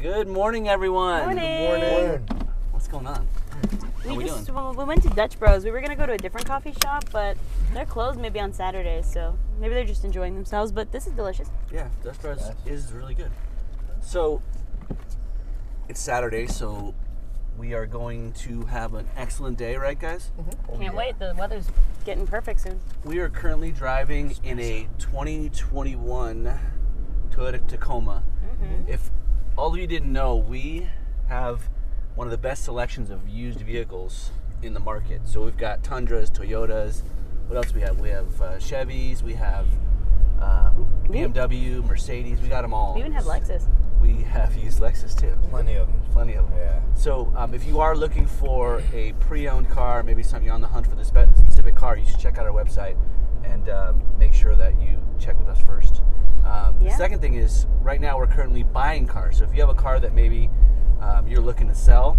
Good morning, everyone. Morning. What's going on? How We we just doing? well, we went to Dutch Bros. We were gonna go to a different coffee shop, but they're closed maybe on Saturdays, so maybe they're just enjoying themselves. But this is delicious. Yeah, Dutch Bros Yes. is really good. So it's Saturday, so we are going to have an excellent day, right, guys? Oh, Can't yeah. wait. The weather's getting perfect soon. We are currently driving in a 2021 Toyota Tacoma. Mm-hmm. If all of you didn't know, we have one of the best selections of used vehicles in the market. So we've got Tundras, Toyotas. What else we have? We have uh, Chevys. We have uh, BMW, Mercedes. We got them all. We even have Lexus. We have used Lexus too. Plenty of them. Plenty of them. Yeah. So, um, if you are looking for a pre-owned car, maybe something you're on the hunt for the spe- specific car, you should check out our website and um, make sure that you check with us first. Yeah. The second thing is, right now we're currently buying cars. So, if you have a car that maybe um, you're looking to sell,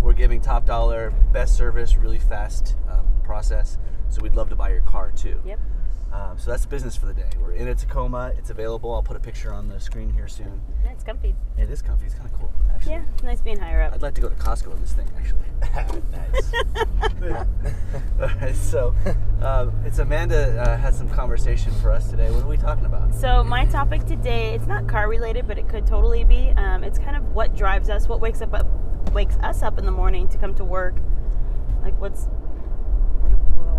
we're giving top dollar, best service, really fast um, process. So, we'd love to buy your car too. Yep. Um, so that's the business for the day. We're in a Tacoma. It's available. I'll put a picture on the screen here soon. Yeah, it's comfy. It is comfy. It's kind of cool, actually. Yeah, it's nice being higher up. I'd like to go to Costco in this thing, actually. nice. Alright, so, um, it's Amanda uh, has some conversation for us today. What are we talking about? So my topic today, it's not car related, but it could totally be. Um, it's kind of what drives us, what wakes up, wakes us up in the morning to come to work. Like what's, what,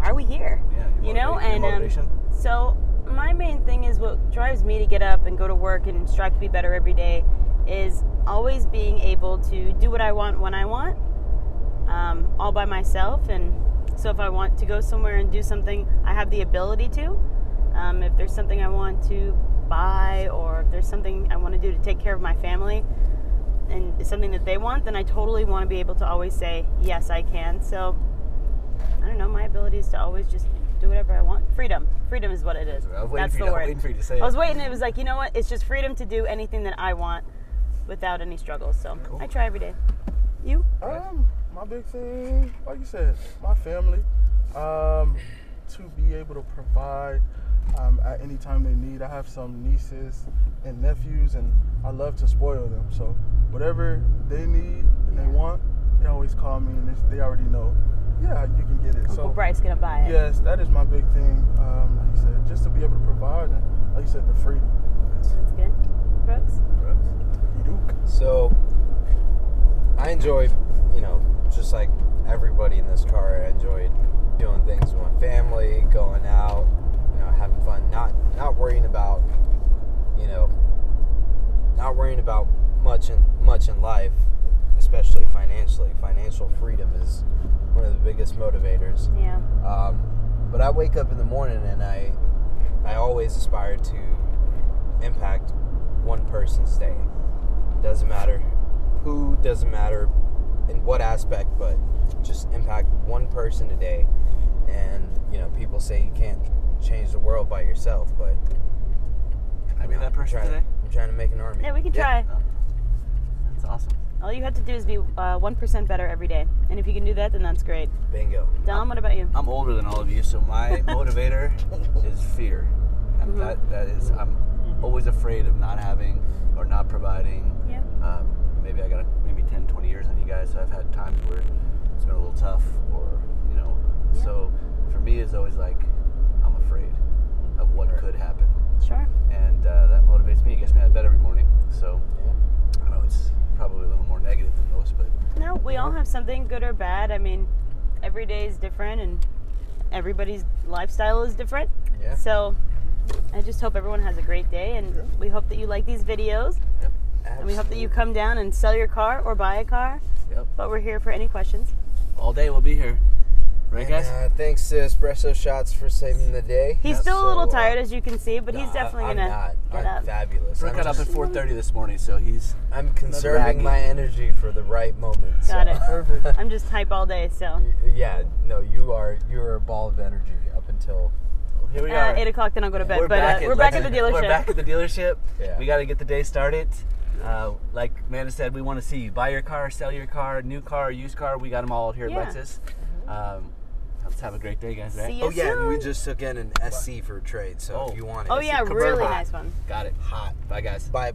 why are we here? Yeah, your you know, and um, so my main thing is what drives me to get up and go to work and strive to be better every day is always being able to do what I want when I want, um, all by myself. And so if I want to go somewhere and do something, I have the ability to. Um, if there's something I want to buy or if there's something I want to do to take care of my family and it's something that they want, then I totally want to be able to always say, yes, I can. So I don't know, my ability is to always just do whatever I want. Freedom. Freedom is what it is. I was waiting That's for you the to- I was word. waiting for you to say I was waiting. It was like, you know what? It's just freedom to do anything that I want without any struggles. So Cool. I try every day. You? Um, my big thing, like you said, my family. Um, to be able to provide um, at any time they need. I have some nieces and nephews, and I love to spoil them. So whatever they need and they want, they always call me, and they already know. Yeah, you can get it. Uncle so Bryce gonna buy it. yes, that is my big thing. Um, like you said, just to be able to provide, and like you said, the freedom. That's good. Brooks? You do. So, I enjoy, you know, just like everybody in this car, I enjoyed doing things with my family, going out, you know, having fun, not not worrying about, you know, not worrying about much in much in life, especially financially. Financial freedom is one of the biggest motivators. Yeah. Um, but I wake up in the morning and I, I always aspire to impact one person's day. Doesn't matter who, doesn't matter in what aspect, but just impact one person a day. And you know, people say you can't change the world by yourself, but Can I be that I'm person trying today? To, I'm trying to make an army. Yeah, we can try. Oh, that's awesome. All you have to do is be uh, 1% better every day. And if you can do that, then that's great. Bingo. Dom, what about you? I'm older than all of you, so my motivator is fear. And Mhm. That that is, I'm always afraid of not having or not providing. Yeah. Um, maybe I got a, maybe 10, 20 years on you guys, so I've had times where it's been a little tough, or you know. Yeah. So for me, it's always like I'm afraid of what could happen, Sure. and uh, that motivates me. It gets me out of bed every morning. So Yeah. I know it's probably a little more negative than most, but No, we all have something good or bad. I mean, every day is different and everybody's lifestyle is different. Yeah. So I just hope everyone has a great day and Yeah. we hope that you like these videos Yep. and we hope that you come down and sell your car or buy a car. yep, But we're here for any questions. all day we'll be here, right, And, guys? uh, thanks to Espresso Shots for saving the day. He's Yep. still a little So, uh, tired as you can see, but he's Nah, definitely I'm gonna not. get I'm up. fabulous. Brooke I'm got up at just- 4:30 this morning, so he's I'm conserving my energy for the right moment. Got so- it. Perfect. I'm just hype all day, so Yeah, no, you are you are a ball of energy up until here we uh, are. eight o'clock then I'll go to bed. We're but back uh, at we're back at the dealership. We're back at the dealership. Yeah. We got to get the day started. Uh, like Amanda said, we want to see you buy your car, sell your car, new car, used car. We got them all here at Yeah. Lexus. Um, let's have a great day, guys. Right? See ya Oh yeah, and we just took in an SC for a trade, so Oh. if you want it, Oh yeah, really convertible. nice one. Got it. Hot. Bye, guys. Bye.